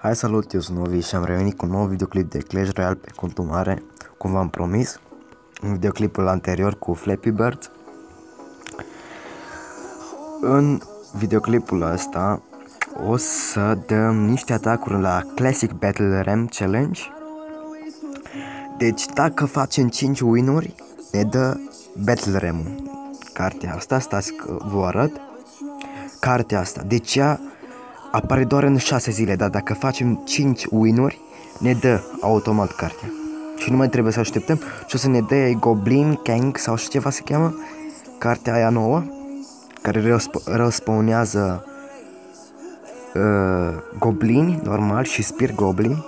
Hai salut, eu sunt Novi și am revenit cu un nou videoclip de Clash Royale pe contul mare, cum v-am promis. În videoclipul anterior cu Flappy Birds. În videoclipul ăsta o să dăm niște atacuri la Classic Battle Ram Challenge. Deci dacă facem 5 win-uri, ne dă Battle ram Cartea asta, stați că vă arăt. Cartea asta, deci ea apare doar în 6 zile, dar dacă facem 5 win-uri, ne dă automat cartea. Și nu mai trebuie să așteptăm și o să ne dea Goblin, Kang sau și ceva se cheamă, cartea aia nouă, care răspawnează uh, goblini, normal, și spir goblin.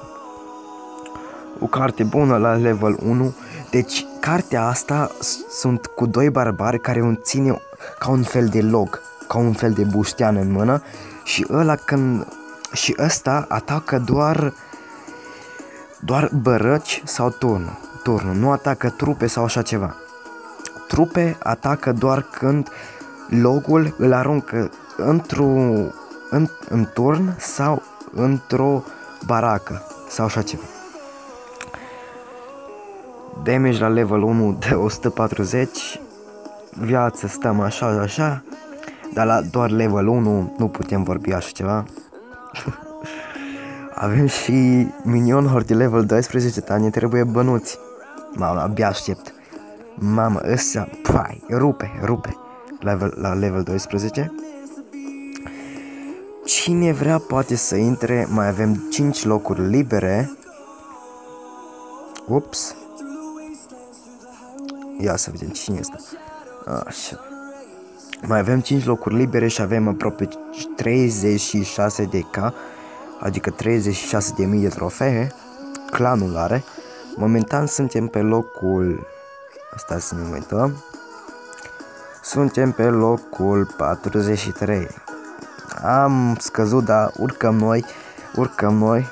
O carte bună la level 1. Deci, cartea asta sunt cu doi barbari care îmi ține ca un fel de log, ca un fel de buștean în mână și ăla când... Și ăsta atacă doar... Doar bărăci sau turnul. Turnul. Nu atacă trupe sau așa ceva. Trupe atacă doar când logul îl aruncă într-o... În, în turn sau într-o baracă sau așa ceva. Damage la level 1 de 140 Viață stăm așa, așa dar la doar level 1 nu putem vorbi așa ceva. Avem și minion horde level 12, dar ne trebuie bănuți. Mamă, abia aștept. Mamă, ăsta, pai, rupe, rupe. Level, la level 12. Cine vrea poate să intre, mai avem 5 locuri libere. Ups. Ia să vedem cine este. Așa. Mai avem 5 locuri libere și avem aproape 36 de K, adică 36 de mii de trofee. Clanul are. Momentan suntem pe locul... Asta să ne uităm. Suntem pe locul 43. Am scăzut, dar urcăm noi. Urcăm noi.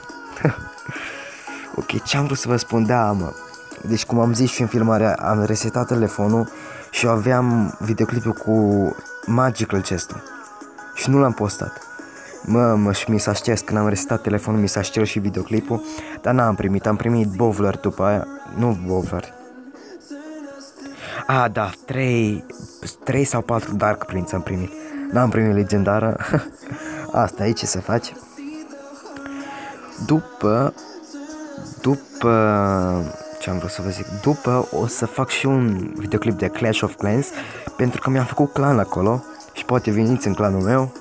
ok, ce am vrut să vă spun? Da, mă. Deci cum am zis și în filmarea, am resetat telefonul și aveam videoclipul cu Magical chest și nu l-am postat. Mă, mă, și mi s-a șters când am restat telefonul, mi s-a șters și videoclipul, dar n-am primit, am primit Bowler după aia, nu Bowler. A, da, 3, 3 sau 4 Dark Prince am primit. N-am primit legendară. Asta e ce să faci. După, după ce am vrut să vă zic. După o să fac și un videoclip de Clash of Clans pentru că mi-am făcut clan acolo și poate veniți în clanul meu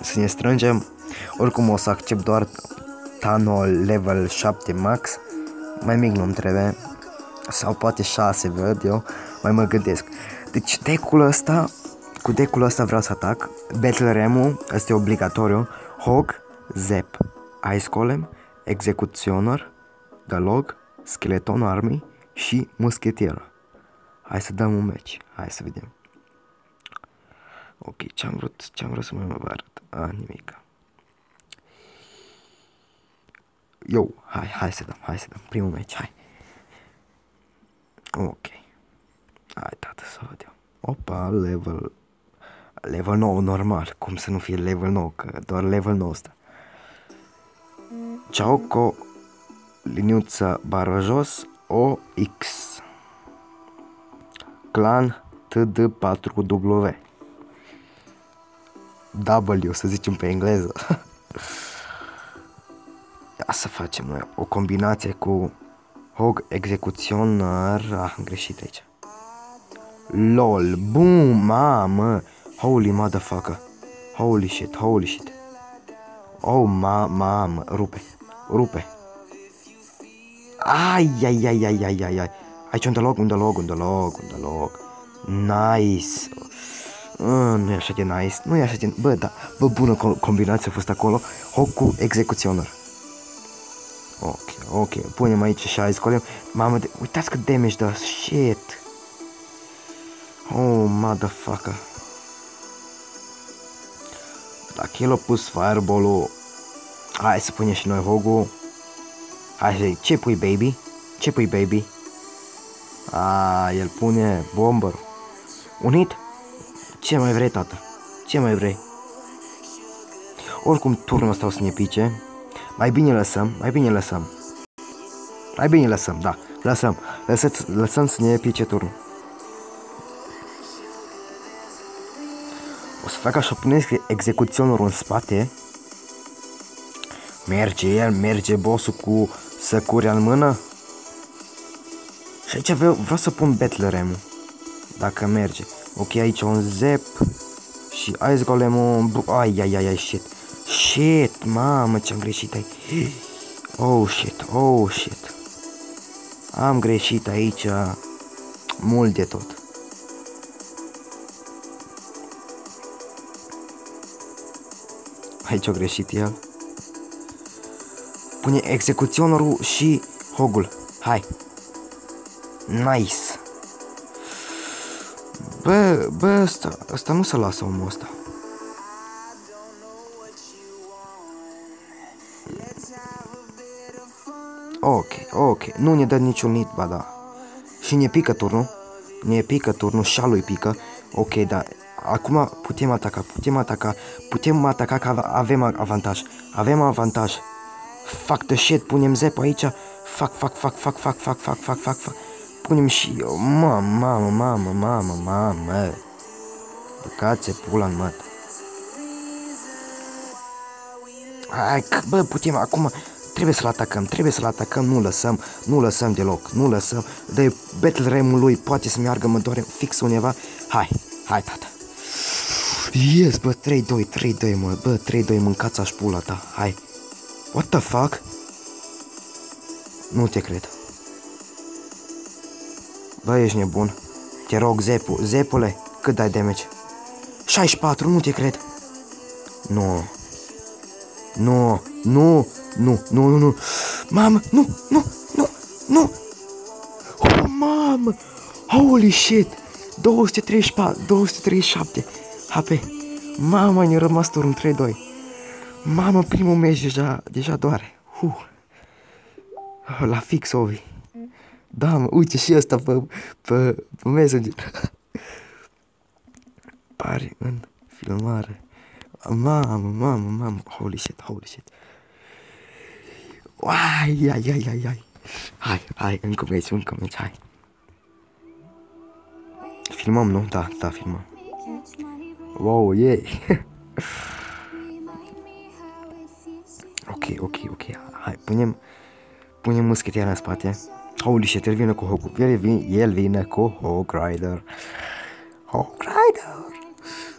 să ne strângem. Oricum o să accept doar Tano level 7 max, mai mic nu-mi trebuie, sau poate 6 văd eu, mai mă gândesc. Deci decul ăsta, cu decul ăsta vreau să atac, Battle Remu, ăsta e obligatoriu, Hog, Zep, Ice Golem, Executioner, Galog, Skeleton Army și Muschetier. Hai să dăm un meci. Hai să vedem. Ok, ce-am vrut, ce-am vrut să mai mă arăt? A, nimic. Yo, hai, hai să dăm, hai să dăm. Primul meci, hai. Ok. Hai, tată, să văd eu. Opa, level... Level 9 normal. Cum să nu fie level 9, că doar level 9 ăsta. Ciao, liniuță bară jos, OX. Clan TD4W. W, să zicem pe engleză. Ia să facem noi o combinație cu Hog Executioner. Ah, am greșit aici. LOL, boom, mamă. Holy motherfucker. Holy shit, holy shit. Oh, ma, mamă, rupe, rupe. Ai, ai, ai, ai, ai, ai, ai. Aici unde log, unde log, unde log, unde log. Nice. Uh, nu e așa de nice, nu e așa de... Bă, da, bă, bună combinație a fost acolo. Hoc cu executioner. Ok, ok, punem aici și aici, scoalem. Mamă, de... uitați cât damage dă, shit. Oh, motherfucker. Dacă el a pus fireball-ul, hai să punem și noi hogul. Hai să ce pui baby? Ce pui baby? A, el pune bomber. Unit? Ce mai vrei, tată? Ce mai vrei? Oricum, turnul ăsta o să ne pice. Mai bine lăsăm, mai bine lăsăm. Mai bine lăsăm, da. Lăsăm. Lăsați, lăsăm să ne pice turnul. O să fac așa, puneți execuționerul în spate. Merge el, merge bossul cu săcurea în mână. Și aici vreau, vreau să pun Bettlerem. Dacă merge. Ok, aici un Zep. Și Ice Golem un... Ai, ai, ai, ai, shit. Shit, mamă, ce-am greșit aici. Oh, shit, oh, shit. Am greșit aici mult de tot. Aici a greșit el. Pune execuționerul și hogul. Hai. Nice. Bă, bă, ăsta, ăsta nu se lasă omul ăsta. Ok, ok. Nu ne dă niciun nit, ba da. Și ne pică turnul. Ne pică turnul, șalul pică. Ok, da. Acum putem ataca, putem ataca, putem ataca că avem avantaj. Avem avantaj. Fac the shit, punem zep aici. Fac, fac, fac, fac, fac, fac, fac, fac, fac, fac. Punem și eu. Mamă, mamă, mamă, mamă, mamă. Băcați pula în măt. Hai, bă, putem acum, trebuie să-l atacăm, trebuie să-l atacăm, nu lăsăm, nu lăsăm deloc, nu lăsăm. De battle ram lui poate să meargă, mă doare fix undeva. Hai, hai, tata. Yes, bă, 3-2, 3-2, mă, bă, 3-2, mâncați aș pula ta, hai. What the fuck? Nu te cred. Bă, ești nebun. Te rog, Zepu, Zepule, cât dai damage? 64, nu te cred. Nu. Nu, nu, nu, nu, nu, nu. Mamă, nu, nu, nu, nu. Oh, mamă. Holy shit. 234, 237 HP. Mamă, ne-a rămas turn 3-2. Mamă, primul meci deja, deja doare. Uh. La fix, Ovi. Da, mă, uite și asta pe, pe, pe Messenger. Pare în filmare. Mamă, mamă, mamă, holy shit, holy shit. Ai, ai, ai, ai, ai. Hai, hai, încă meci, încă meci, hai. Filmăm, nu? Da, da, filmăm. Wow, yeah. ok, ok, ok. Hai, punem, punem muschetiera în spate. Holy shit, el vine cu Hog, el vine, el vine cu Hog Rider. Hog Rider.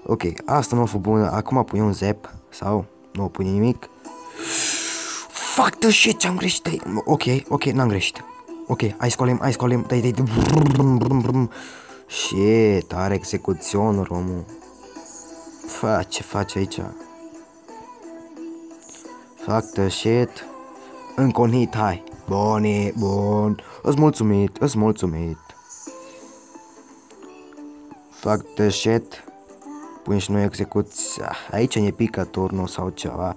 Ok, asta nu a fost bună. Acum pune un zep sau nu pune nimic. Fuck the shit, ce-am greșit. Ok, ok, n-am greșit. Ok, hai scolim, hai scolim, dai, dai, dai. Shit, are execuțion, romul. Fa, ce face aici? Fuck the shit. Încă un hit, hai. Bun, bun. Îți mulțumit, îți mulțumit. Fuck the shit. Pune și noi execuți. Aici ne pică turnul sau ceva.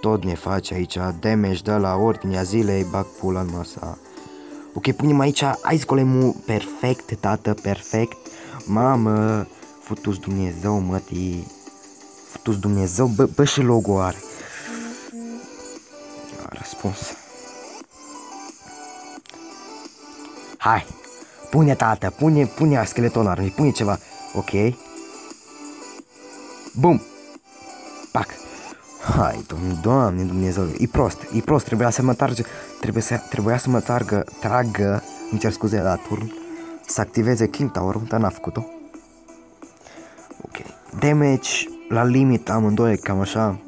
Tot ne face aici. Damage de la ordinea zilei. Bag pula în masa. Ok, punem aici Ice Golem perfect, tată, perfect. Mamă, futus Dumnezeu, mătii. Futus Dumnezeu, bă, bă și logo are. A răspuns. Hai, pune tată, pune, pune scheleton armei, pune ceva. Ok. Bum. Pac. Hai, domn, doamne, Dumnezeu, e prost, e prost, trebuia să mă targe, trebuie să, trebuia să mă targă, tragă, îmi cer scuze la turn, să activeze King Tower, dar n-a făcut-o. Ok, damage la limit amândoi, cam așa.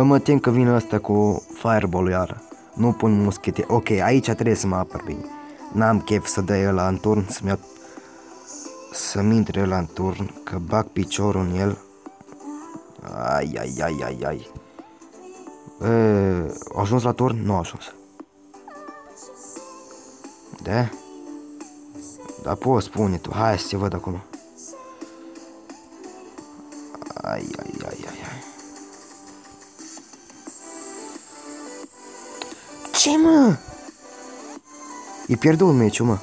Bă, mă tem că vine ăsta cu fireball iară. Nu pun muschete. Ok, aici trebuie să mă apăr bine. N-am chef să dai ăla în turn, să-mi iau să-mi intre la în turn, că bag piciorul în el. Ai, ai, ai, ai, ai. E, a ajuns la turn? Nu a ajuns. Da? Da, poți spune tu. Hai să te văd acum. Ai, ai, ai, ai, ai. Ce, mă? E pierdut meciul, mă.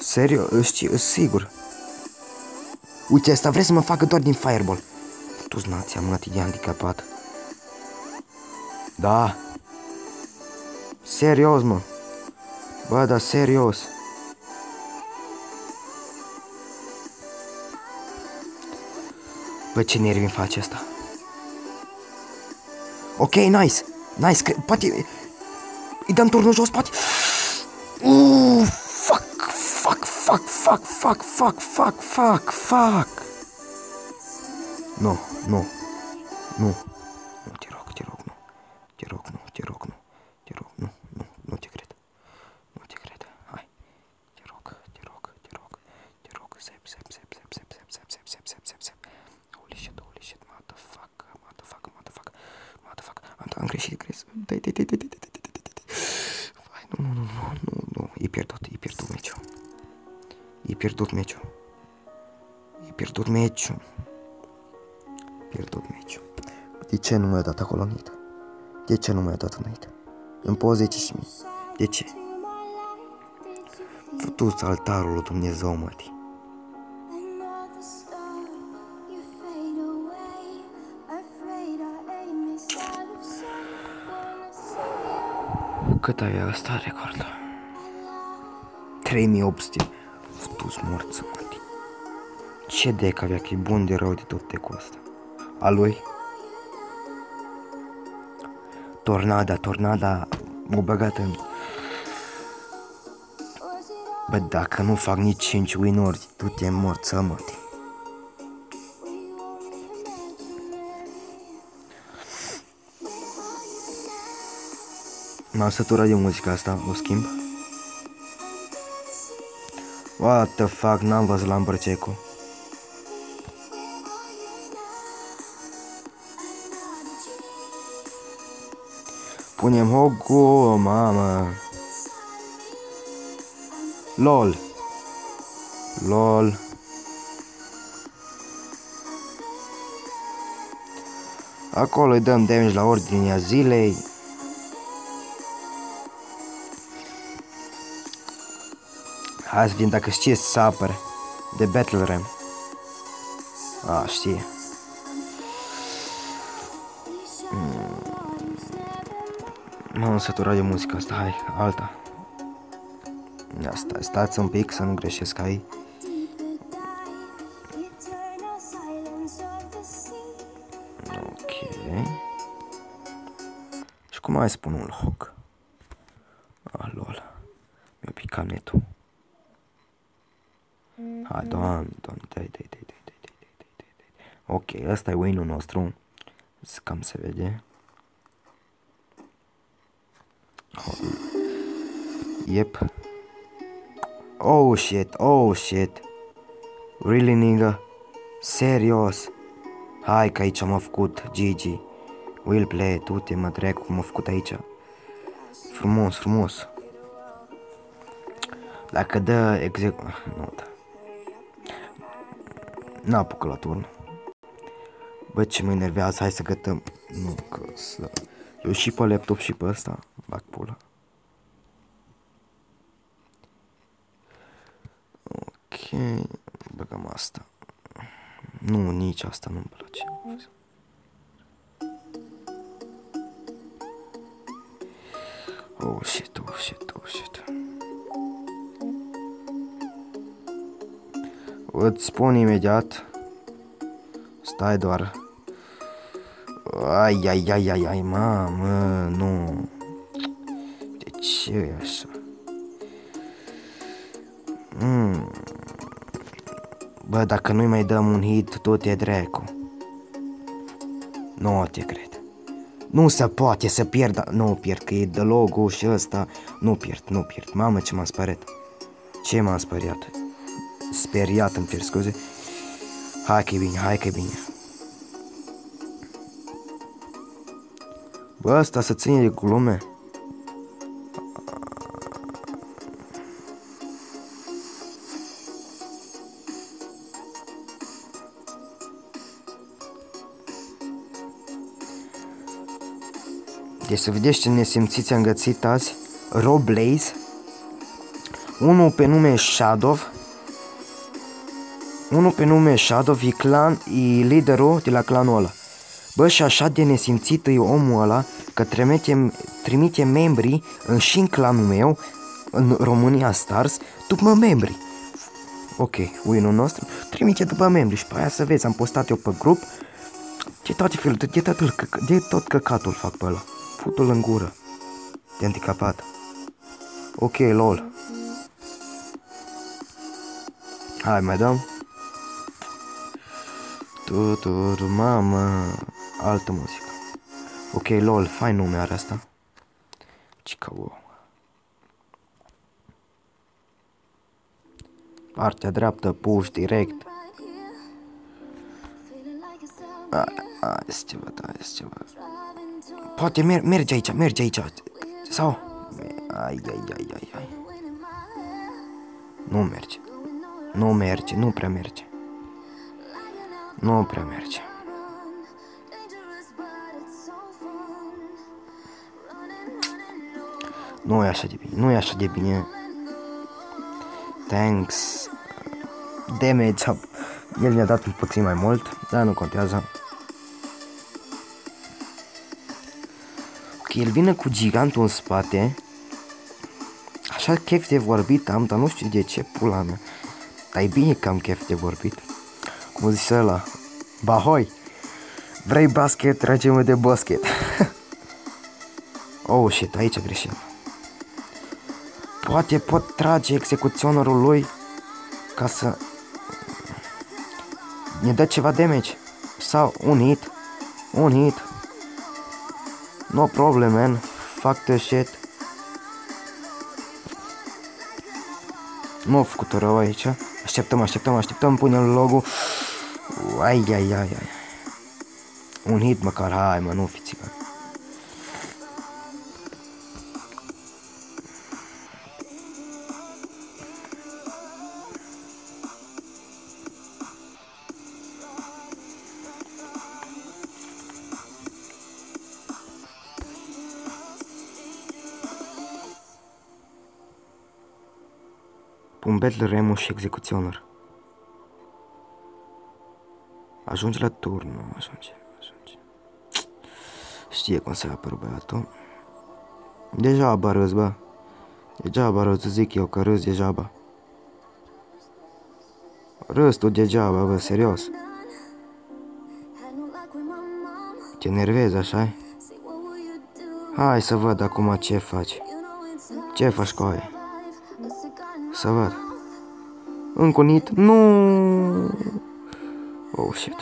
Serios, știi, sigur. Uite, asta vrea să mă facă doar din fireball. Tu-ți nația, mă, de handicapat. Da. Serios, mă. Bă, da, serios. Bă, ce nervi îmi face asta. Ok, nice. Nice, că poate... Îi dăm turnul jos, poate... Uh, fuck, fuck, fuck, fuck, fuck, fuck, fuck, fuck, fuck. Nu, nu, nu. Nu, te rog, te rog, nu. Te rog, nu, te rog, nu. Te rog, nu, nu, nu te cred. Nu te cred. Hai. Te rog, te rog, te rog, te rog. Sep, sep, sep, sep, sep, sep, sep, sep, sep, sep, sep, sep. Holy shit, holy shit, motherfucker, motherfucker, motherfucker, motherfucker. Am, am greșit, crezi. Dai, dai, dai, dai, dai, dai, dai, dai, pierdut meciul. E pierdut meciul. Pierdut meciul. De ce nu mi-a dat acolo înainte? De ce nu mi-a dat înainte? Îmi poți zice și mie. De ce? Futu-ți altarul lui Dumnezeu, mătii. Another star, you fade away. Afraid our aim is out of sight. Wanna see you Cât avea asta record? 3800. Futu-ți morță, mătii. Ce dec avea că e bun de rău de tot decul ăsta? A lui? Tornada, tornada m-a băgat în... Was it all Bă, dacă nu fac nici 5 win-uri, tu te morță, mă. we only imaginary? M-am săturat de muzica asta, o schimb. What the fuck, n-am văzut la Îmbrăcecu. Punem Hogu, mamă. LOL. LOL. Acolo îi dăm damage la ordinea zilei. Hai să vedem dacă știe să apăre de Battle Ram. A, știe. M-am săturat de muzica asta, hai, alta. Ia stai, stați un pic să nu greșesc aici. Eternal silence of the sea. Ok. Și cum mai spun un loc? Ah, lol. Mi-a picat netul. Ăsta e win-ul nostru. Să Cam se vede. Oh. Yep. Oh shit, oh shit. Really, nigga? Serios? Hai că aici m-a făcut Gigi. Will play, tu te mă dracu cum m-a făcut aici. Frumos, frumos. Dacă dă exec... Nu da. N-apucă la turn. Bă, ce mă enervează, hai să gătăm. Nu, că să... Eu și pe laptop și pe ăsta. Bag pula. Ok, băgăm asta. Nu, nici asta nu-mi place. Oh shit, oh shit, oh shit. Îți spun imediat. Stai doar. Ai, ai, ai, ai, ai, mamă, nu. De ce e așa? Mm. Bă, dacă nu-i mai dăm un hit, tot e dracu. Nu te cred. Nu se poate să pierd, nu pierd, că e de logo și ăsta. Nu pierd, nu pierd. Mamă, ce m-am speriat. Ce m-am speriat? Speriat, îmi cer scuze. Hai că e bine, hai că e bine. Bă, asta să ține de glume. Deci să vedeți ce nesimțiți am găsit azi. Roblaze. Unul pe nume Shadow. Unul pe nume Shadow e, clan, e liderul de la clanul ăla. Bă, și așa de nesimțit e omul ăla că trimite, trimite membrii în, și în clanul meu, în România Stars, după membri. Ok, win-ul nostru trimite după membri și pe aia să vezi, am postat eu pe grup de toate felul, de, tot, de tot căcatul fac pe ăla. Futul în gură. De anticapat. Ok, lol. Hai, mai dăm. Tu, tu, tu, mamă. Altă muzică. Ok, lol, fain nume are asta. Cica, wow. Partea dreaptă, push, direct. right here. Feeling like a A, a, este ceva, da, este ceva. driving to Poate mer merge aici, merge aici. Sau... Ai, ai, ai, ai, ai. wind in my hair. Nu merge. Going nowhere Nu merge, nu prea merge. lying out Nu prea merge. Nu e așa de bine, nu e așa de bine. Thanks. Damage. El mi-a dat un puțin mai mult, dar nu contează. Ok, el vine cu gigantul în spate. Așa chef de vorbit am, dar nu știu de ce pula mea. Dar e bine că am chef de vorbit. Cum zice ăla? Bahoi! Vrei basket? Trage-mă de basket. oh shit, aici greșeam. Poate pot trage execuționerul lui ca să ne dă ceva damage. Sau un hit. Un hit. No problem, man. Fuck the shit. Nu a făcut rău aici. Așteptăm, așteptăm, așteptăm, punem logo. Ai, ai, ai, ai. Un hit măcar, hai mă, nu fi țigan. Un battle Remus și execuționer. Ajunge la turn, nu ajunge, ajunge. Știe cum se apără băiatul. Degeaba râzi, bă. Degeaba râzi, zic eu că râzi degeaba. Râzi tu degeaba, bă, serios. Had no luck with my mom. Te nervezi, așa Say, what will you do? Hai să văd acum ce faci. You know it's a Ce faci cu aia? life. A cigar in my Să văd. Încă un hit? Nu. Oh, shit.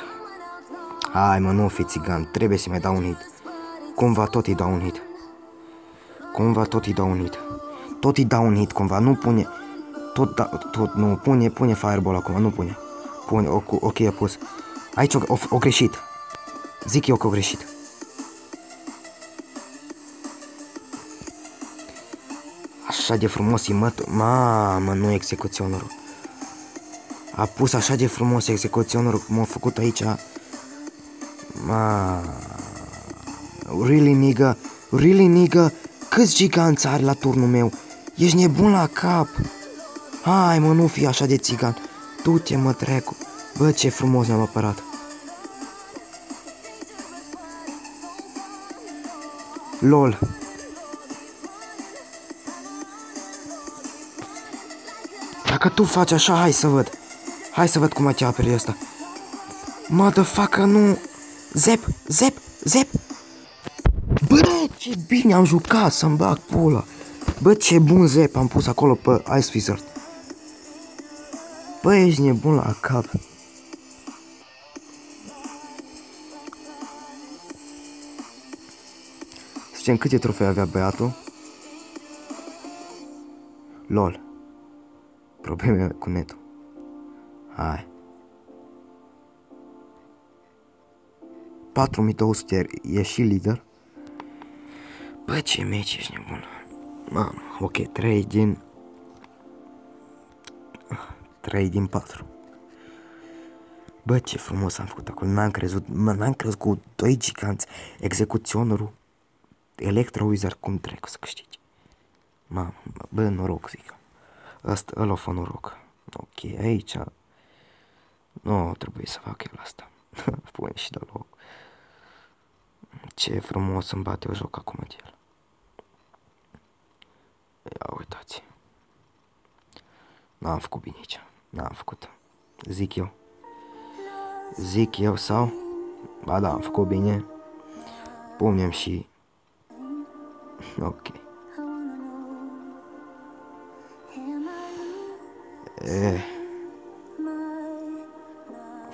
Hai, mă, nu fi țigan. Trebuie să mai dau un hit. Cumva tot îi dau un hit. Cumva tot îi dau un hit. Tot îi dau un hit, cumva. Nu pune... Tot, da, tot, nu, pune, pune fireball acum, nu pune. Pune, o, ok, a pus. Aici o, o, o greșit. Zic eu că o greșit. Așa de frumos e măt... Mamă, nu execuționerul. A pus așa de frumos execuționerul cum a făcut aici. Ma... Really, nigga? Really, nigga? Câți giganți are la turnul meu? Ești nebun la cap? Hai, mă, nu fi așa de țigan. Du-te, mă, trecu. Bă, ce frumos ne-am apărat. LOL. Dacă tu faci așa, hai să văd. Hai să văd cum te aperi ăsta. Motherfucker, nu... Zep, zep, zep. Bă, ce bine am jucat să-mi bag pula. Bă, ce bun zep am pus acolo pe Ice Wizard. Bă, ești nebun la cap. Zicem câte trofei avea băiatul? LOL. Probleme cu netul. Hai. 4200 e și lider. Bă, ce meci ești nebun. Mamă, ok, 3 din... 3 din 4. Bă, ce frumos am făcut acolo, n-am crezut, mă, n-am crezut cu doi giganți, execuționerul, Electro Wizard, cum trec să câștigi. Mamă, bă, noroc, zic. Asta, ăla a fost noroc. Ok, aici Nu trebuie să fac el asta. Pune și deloc. Ce frumos îmi bate o joc acum de el. Ia uitați. N-am făcut bine aici. N-am făcut. Zic eu. Zic eu sau? Ba da, am făcut bine. Punem și... Ok. E,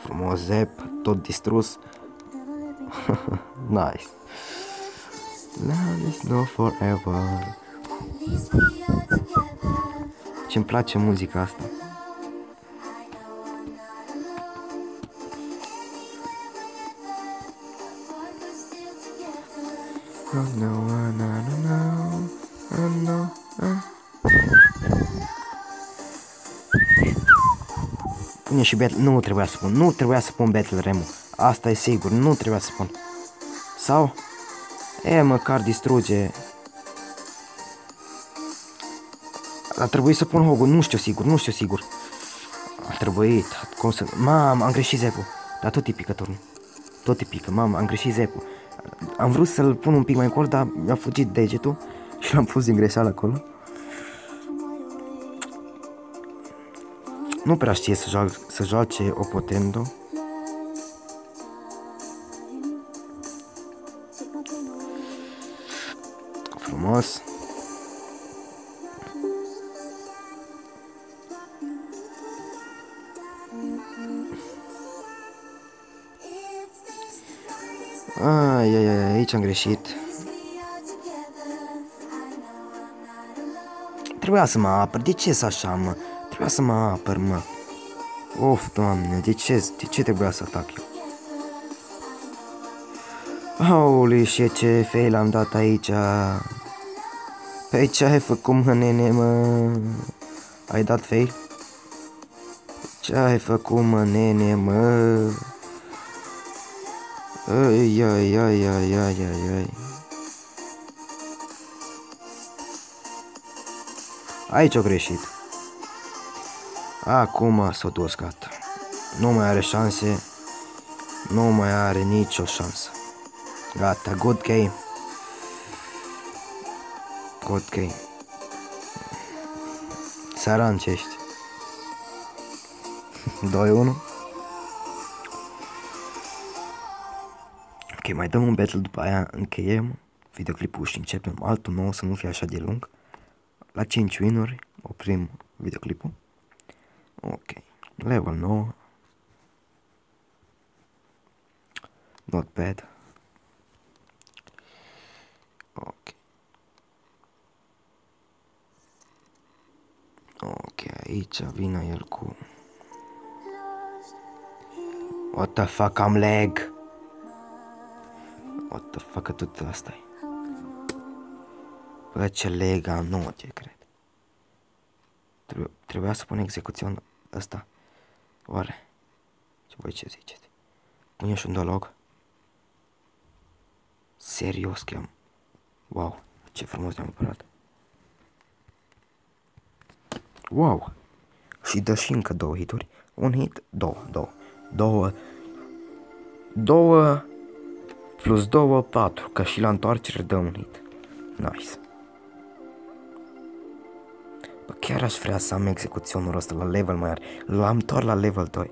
frumos zep, tot distrus. nice. Love is no forever. Ce-mi place muzica asta. Oh, no, oh, no, no, no, oh, no, Pune și battle, nu trebuia să pun, nu trebuia să pun Battle Remu. Asta e sigur, nu trebuia să pun. Sau? E, măcar distruge. A trebuit să pun Hogu, nu știu sigur, nu știu sigur. A trebuit, cum să... Mam, am greșit zepul. Dar tot e picătorul. Tot e pică, mam, am greșit zepul. Am vrut să-l pun un pic mai încolo, dar mi-a fugit degetul și l-am pus din greșeală acolo. Nu prea știe să, joace, să joace Opotendo. Frumos. Ai, ai, ai, aici am greșit. Trebuia să mă apăr, de ce să așa, mă? Trebuia să mă apăr, mă. Of, doamne, de ce, de ce trebuia să atac eu? Holy shit, ce fail am dat aici. Păi ce ai făcut, mă, nene, mă? Ai dat fail? Ce ai făcut, mă, nene, mă? Ai, ai, ai, ai, ai, ai, ai. Aici o greșit. Acum s-a dus, gata. Nu mai are șanse. Nu mai are nicio șansă. Gata, good game. Good game. Țăran ce ești. 2-1. Ok, mai dăm un battle după aia, încheiem videoclipul și începem altul nou să nu fie așa de lung. La 5 win oprim videoclipul. Ok, level 9. Not bad. Ok. Ok, aici vine el cu... What the fuck, am lag? What the fuck, tot asta e. Bă, ce leg am, nu te cred. Trebuie, trebuia să pun execuțion ăsta. Oare? Ce voi ce ziceți? Pune și un dialog. Serios că am. Wow, ce frumos ne-am apărat. Wow! Și dă și încă două hituri. Un hit, două, două. Două. Două plus două, patru. Că și la întoarcere dă un hit. Nice. Chiar aș vrea să am execuționul ăsta la level mai mare. L-am doar la level 2.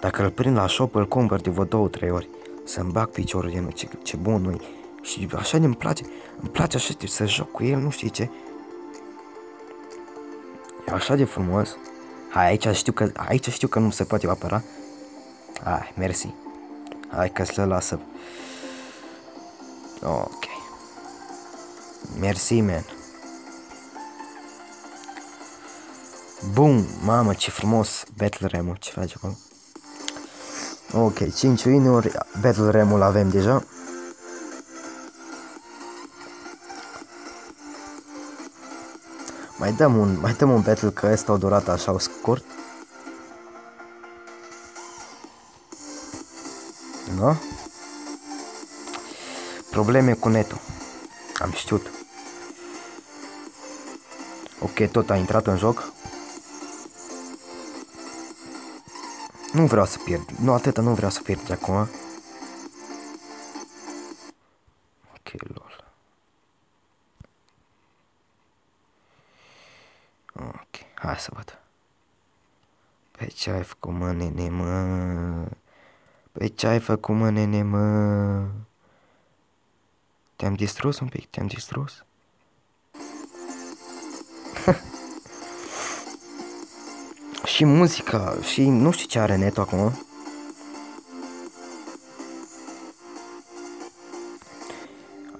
Dacă îl prind la shop, îl cumpăr de vreo 2-3 ori. Să-mi bag piciorul de ce, ce bun nu Și așa de-mi place. Îmi place așa de să joc cu el, nu știi ce. E așa de frumos. Hai, aici știu că, aici știu că nu se poate apăra. Hai, mersi. Hai că să lasă. Ok. Mersi, man. Bum! Mamă, ce frumos Battle Remu, ce face acolo? Ok, 5 win-uri, Battle Remu-l avem deja. Mai dăm un, mai dăm un battle că ăsta a durat așa o scurt. Da? Probleme cu netul. Am știut. Ok, tot a intrat în joc. Nu vreau să pierd. Nu, atâta nu vreau să pierd de acum. Ok, lol. Ok, hai să văd. Pe ce ai făcut, mă, nene, mă? Pe ce ai făcut, mă, nene, mă? Te-am distrus un pic, te-am distrus? Și muzica, și nu știu ce are netul acum.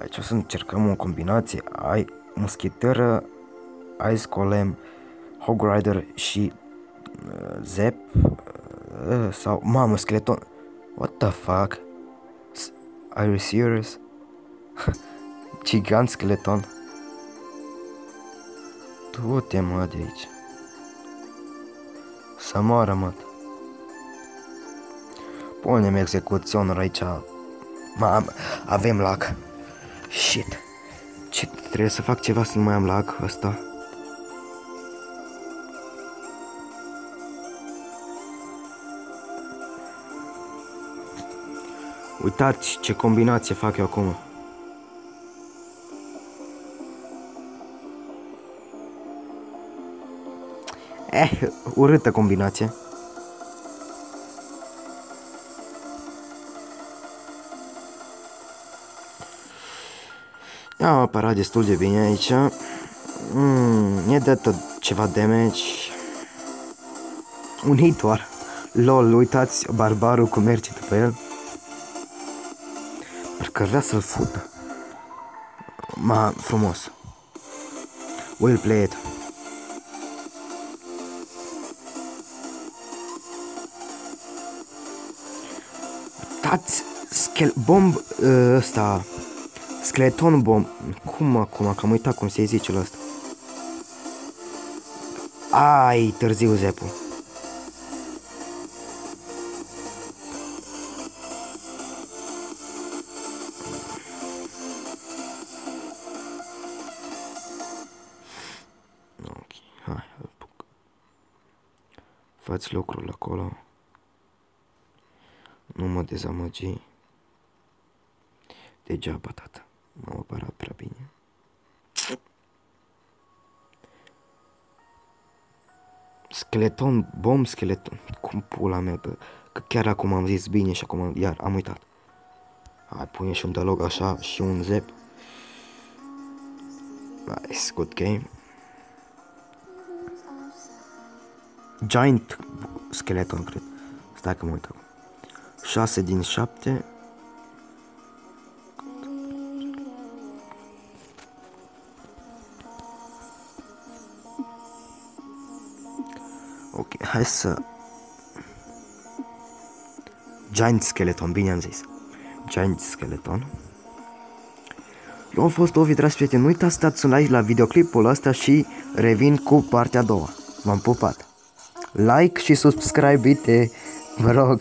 Aici o să încercăm o combinație. Ai muschiteră, Ice Golem, Hog Rider și uh, Zep uh, sau mamă, skeleton. What the fuck? S- Are you serious? Gigant skeleton. Du-te mă de aici. Să moară mă. Punem execuționul aici. Mamă, avem lag. Shit. Ce trebuie să fac ceva să nu mai am lag ăsta. Uitați ce combinație fac eu acum. Eh, urâtă combinație. I-am apărat destul de bine aici. Mm, e de tot ceva damage. Un hit doar. Lol, uitați barbarul cum merge după el. Parcă vrea să-l fută. Ma, frumos. Well played. Uitați, schel bomb ă, ăsta, skeleton bomb, cum acum, că am uitat cum se zice la ăsta. Ai, târziu Zepu. Ok, hai, apuc. Fați lucrul acolo. Nu mă dezamăgi. Degeaba, tată. M-am apărat prea bine. Skeleton, bomb skeleton. Cum pula mea, bă. Că chiar acum am zis bine și acum iar am uitat. Hai, pune și un dialog așa și un zep. Nice, good game. Giant skeleton, cred. Stai că mă uit acum. 6 din 7. Ok, hai să... Giant Skeleton, bine am zis. Giant Skeleton. Eu am fost Ovi, dragi prieteni, nu uitați să dați un like la videoclipul ăsta și revin cu partea a doua. V-am pupat. Like și subscribe, uite, vă rog.